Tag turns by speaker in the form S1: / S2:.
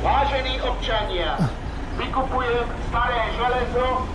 S1: Vážení občania, vykupujem staré železo,